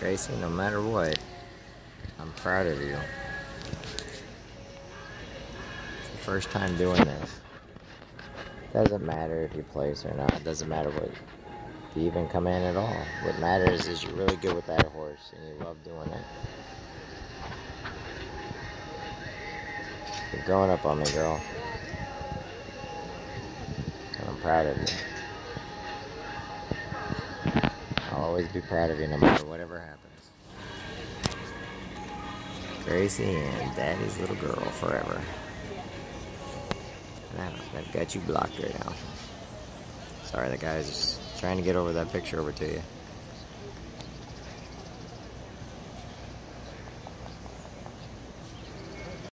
Gracie, no matter what, I'm proud of you. It's the first time doing this. Doesn't matter if you place or not. Doesn't matter what if you even come in at all. What matters is you're really good with that horse and you love doing it. You're growing up on me, girl. I'm proud of you. Always be proud of you no matter whatever happens. Gracie and Daddy's little girl forever. I've got you blocked right now. Sorry, the guy's trying to get over that picture over to you.